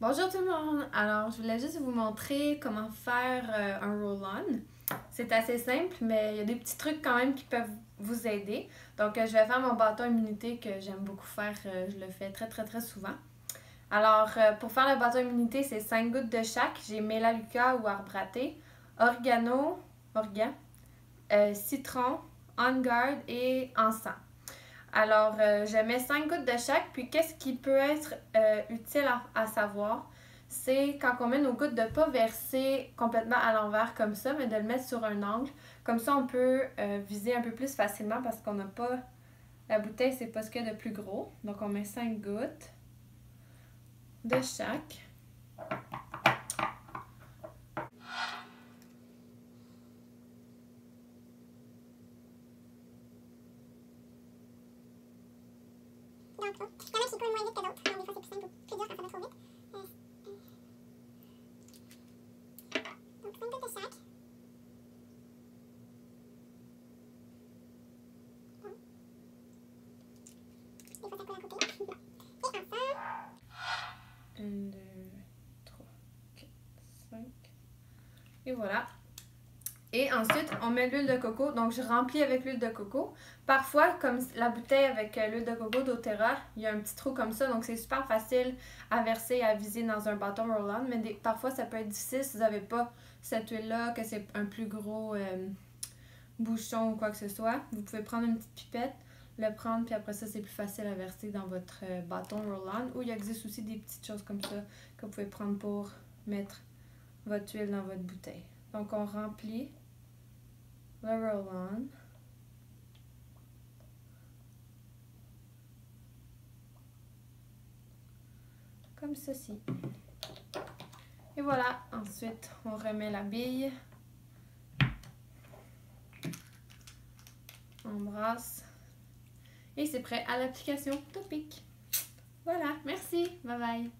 Bonjour tout le monde! Alors, je voulais juste vous montrer comment faire euh, un roll-on. C'est assez simple, mais il y a des petits trucs quand même qui peuvent vous aider. Donc, euh, je vais faire mon bâton immunité que j'aime beaucoup faire. Euh, je le fais très, très, très souvent. Alors, pour faire le bâton immunité, c'est 5 gouttes de chaque. J'ai Mélaluca ou arbre raté, oregano, organ, citron, on guard et encens. Alors, euh, je mets 5 gouttes de chaque. Puis, qu'est-ce qui peut être euh, utile à, savoir? C'est quand on met nos gouttes de ne pas verser complètement à l'envers comme ça, mais de le mettre sur un angle. Comme ça, on peut euh, viser un peu plus facilement parce qu'on n'a pas... La bouteille, c'est pas ce qu'il y a de plus gros. Donc, on met 5 gouttes de chaque. Donc, bon. Il y en a qui coulent moins vite que d'autres. Donc, des fois, c'est plus simple ou plus dur quand ça va trop vite. Euh, euh. Donc, 5 gouttes de chaque. Bon. Des fois, ça coule à côté. Et enfin... 1, 2, 3, 4, 5. Et voilà. Et ensuite, on met l'huile de coco. Donc, je remplis avec l'huile de coco. Parfois, comme la bouteille avec euh, l'huile de coco d'Otera, il y a un petit trou comme ça. Donc, c'est super facile à verser et à viser dans un bâton roll-on. Mais parfois, ça peut être difficile si vous n'avez pas cette huile-là, que c'est un plus gros euh, bouchon ou quoi que ce soit. Vous pouvez prendre une petite pipette, le prendre, puis après ça, c'est plus facile à verser dans votre euh, bâton roll-on. Ou il existe aussi des petites choses comme ça que vous pouvez prendre pour mettre votre huile dans votre bouteille. Donc, on remplit le roll-on. Comme ceci. Et voilà, ensuite on remet la bille. On brasse. Et c'est prêt à l'application topique. Voilà, merci. Bye bye.